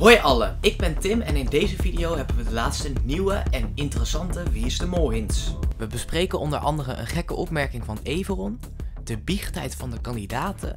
Hoi allen, ik ben Tim en in deze video hebben we de laatste nieuwe en interessante Wie is de Mol hints. We bespreken onder andere een gekke opmerking van Everon, de biechttijd van de kandidaten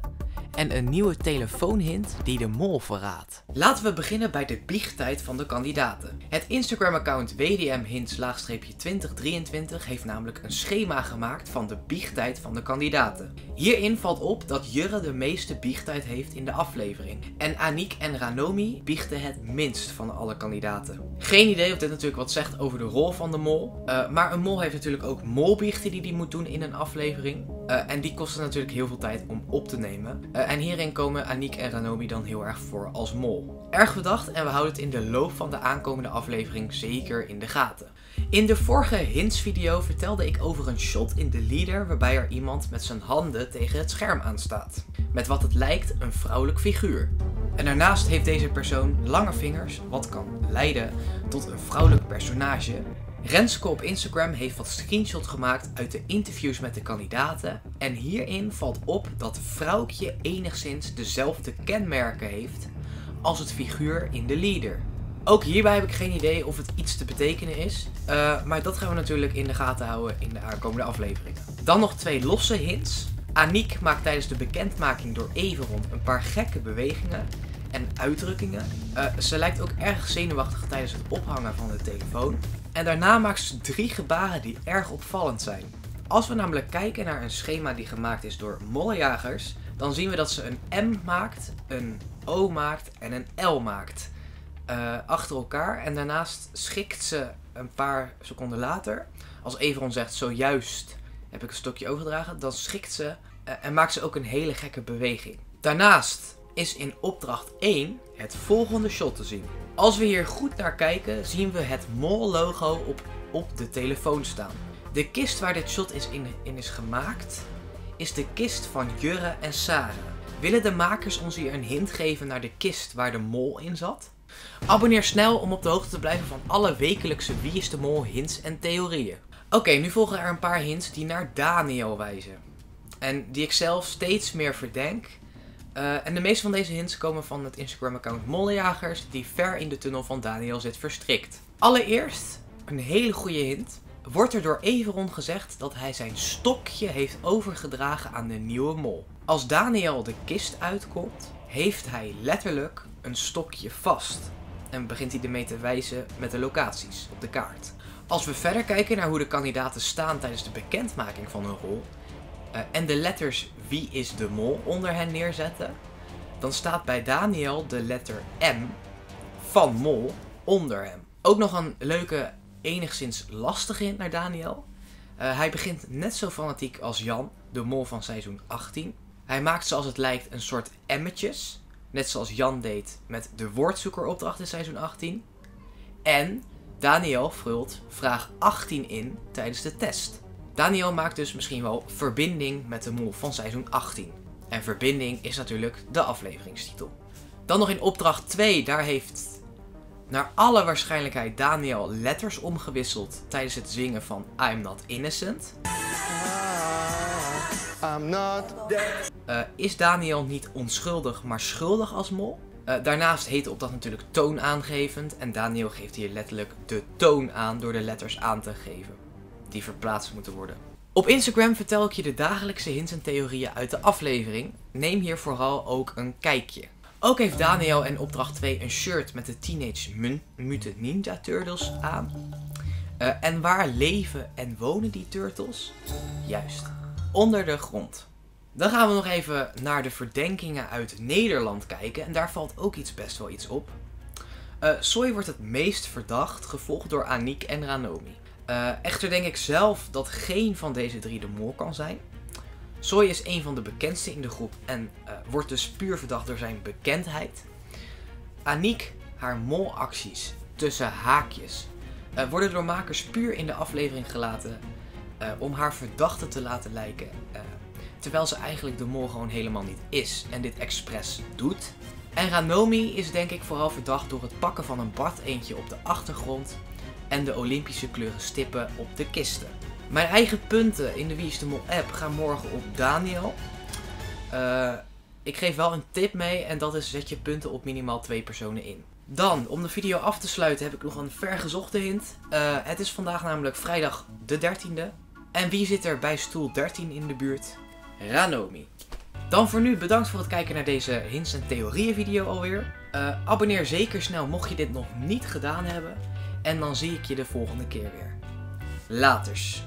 en een nieuwe telefoonhint die de mol verraadt. Laten we beginnen bij de biechttijd van de kandidaten. Het Instagram-account WDM-2023 heeft namelijk een schema gemaakt van de biechttijd van de kandidaten. Hierin valt op dat Jurre de meeste biechttijd heeft in de aflevering. En Aniek en Ranomi biechten het minst van alle kandidaten. Geen idee of dit natuurlijk wat zegt over de rol van de mol. Uh, maar een mol heeft natuurlijk ook molbiechten die hij moet doen in een aflevering. Uh, en die kosten natuurlijk heel veel tijd om op te nemen. Uh, en hierin komen Aniek en Ranomi dan heel erg voor als mol. Erg bedacht en we houden het in de loop van de aankomende aflevering zeker in de gaten. In de vorige hints video vertelde ik over een shot in de leader waarbij er iemand met zijn handen tegen het scherm aanstaat. Met wat het lijkt een vrouwelijk figuur. En daarnaast heeft deze persoon lange vingers, wat kan leiden tot een vrouwelijk personage. Renske op Instagram heeft wat screenshots gemaakt uit de interviews met de kandidaten. En hierin valt op dat vrouwtje enigszins dezelfde kenmerken heeft als het figuur in de leader. Ook hierbij heb ik geen idee of het iets te betekenen is. Uh, maar dat gaan we natuurlijk in de gaten houden in de aankomende afleveringen. Dan nog twee losse hints. Aniek maakt tijdens de bekendmaking door Everon een paar gekke bewegingen en uitdrukkingen. Uh, ze lijkt ook erg zenuwachtig tijdens het ophangen van de telefoon. En daarna maakt ze drie gebaren die erg opvallend zijn. Als we namelijk kijken naar een schema die gemaakt is door mollejagers, dan zien we dat ze een M maakt, een O maakt en een L maakt. Uh, achter elkaar. En daarnaast schikt ze een paar seconden later, als Everon zegt zojuist heb ik een stokje overgedragen, dan schikt ze uh, en maakt ze ook een hele gekke beweging. Daarnaast is in opdracht 1 het volgende shot te zien. Als we hier goed naar kijken, zien we het mol-logo op, op de telefoon staan. De kist waar dit shot is in, in is gemaakt, is de kist van Jurre en Sarah. Willen de makers ons hier een hint geven naar de kist waar de mol in zat? Abonneer snel om op de hoogte te blijven van alle wekelijkse Wie is de Mol hints en theorieën. Oké, nu volgen er een paar hints die naar Daniel wijzen. En die ik zelf steeds meer verdenk. Uh, en de meeste van deze hints komen van het Instagram-account Mollejagers, die ver in de tunnel van Daniel zit verstrikt. Allereerst, een hele goede hint. Wordt er door Everon gezegd dat hij zijn stokje heeft overgedragen aan de nieuwe mol. Als Daniel de kist uitkomt, heeft hij letterlijk een stokje vast. En begint hij ermee te wijzen met de locaties op de kaart. Als we verder kijken naar hoe de kandidaten staan tijdens de bekendmaking van hun rol, uh, en de letters wie is de mol onder hen neerzetten, dan staat bij Daniel de letter M van mol onder hem. Ook nog een leuke, enigszins lastige naar Daniel. Uh, hij begint net zo fanatiek als Jan, de mol van seizoen 18. Hij maakt zoals het lijkt een soort emmetjes. Net zoals Jan deed met de woordzoekeropdracht in seizoen 18. En Daniel vult vraag 18 in tijdens de test. Daniel maakt dus misschien wel verbinding met de mol van seizoen 18. En verbinding is natuurlijk de afleveringstitel. Dan nog in opdracht 2, daar heeft naar alle waarschijnlijkheid Daniel letters omgewisseld tijdens het zingen van I'm Not Innocent. I'm not. Uh, is Daniel niet onschuldig, maar schuldig als mol? Uh, daarnaast heet de opdracht natuurlijk toonaangevend en Daniel geeft hier letterlijk de toon aan door de letters aan te geven die verplaatst moeten worden. Op Instagram vertel ik je de dagelijkse hints en theorieën uit de aflevering. Neem hier vooral ook een kijkje. Ook heeft Daniel in opdracht 2 een shirt met de Teenage Mutant Ninja Turtles aan. Uh, en waar leven en wonen die turtles? Juist, onder de grond. Dan gaan we nog even naar de verdenkingen uit Nederland kijken. En daar valt ook iets best wel iets op. Uh, Soy wordt het meest verdacht, gevolgd door Aniek en Ranomi. Uh, echter denk ik zelf dat geen van deze drie de mol kan zijn. Soy is een van de bekendste in de groep en uh, wordt dus puur verdacht door zijn bekendheid. Aniek, haar molacties tussen haakjes, uh, worden door makers puur in de aflevering gelaten om haar verdachte te laten lijken. terwijl ze eigenlijk de mol gewoon helemaal niet is en dit expres doet. En Ranomi is denk ik vooral verdacht door het pakken van een bad eentje op de achtergrond en de Olympische kleuren stippen op de kisten. Mijn eigen punten in de Wie is de Mol app gaan morgen op Daniel. Uh, ik geef wel een tip mee en dat is zet je punten op minimaal twee personen in. Dan, om de video af te sluiten, heb ik nog een vergezochte hint. Uh, het is vandaag namelijk vrijdag de 13e. En wie zit er bij stoel 13 in de buurt? Ranomi. Dan voor nu bedankt voor het kijken naar deze hints en theorieën video alweer. Uh, abonneer zeker snel mocht je dit nog niet gedaan hebben. En dan zie ik je de volgende keer weer. Laters.